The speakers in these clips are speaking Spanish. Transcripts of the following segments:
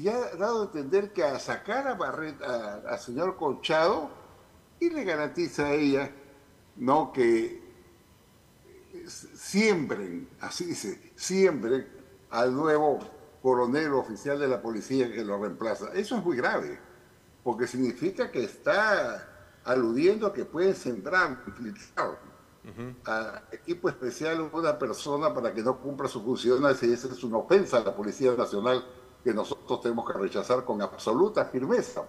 y ha dado a entender que a sacar a Barret, al señor Colchado, y le garantiza a ella, ¿no? Que siembren, así dice, siembren al nuevo coronel oficial de la policía que lo reemplaza. Eso es muy grave, porque significa que está aludiendo a que pueden sembrar, infiltrar a equipo especial una persona para que no cumpla su función, y esa es una ofensa a la Policía Nacional que nosotros tenemos que rechazar con absoluta firmeza.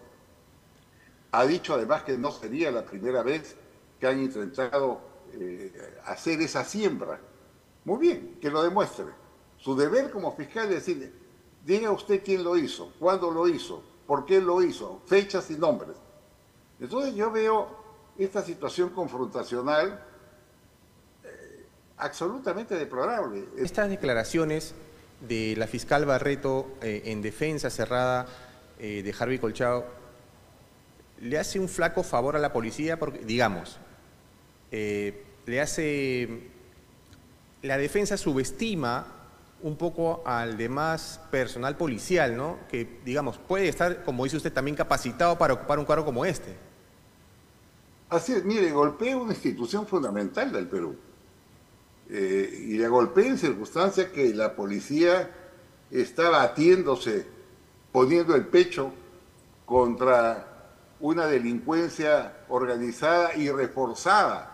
Ha dicho además que no sería la primera vez que han intentado eh, hacer esa siembra. Muy bien, que lo demuestre. Su deber como fiscal es decirle, diga usted quién lo hizo, cuándo lo hizo, por qué lo hizo, fechas y nombres. Entonces yo veo esta situación confrontacional eh, absolutamente deplorable. Estas declaraciones de la fiscal Barreto eh, en defensa cerrada de Harvey Colchado le hace un flaco favor a la policía porque, digamos, eh, le hace, la defensa subestima un poco al demás personal policial, ¿no? Que, digamos, puede estar, como dice usted, también capacitado para ocupar un cargo como este. Así es, mire, golpea una institución fundamental del Perú. Eh, y la golpea en circunstancias que la policía está batiéndose, poniendo el pecho contra una delincuencia organizada y reforzada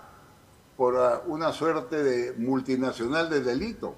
por ah, una suerte de multinacional de delito.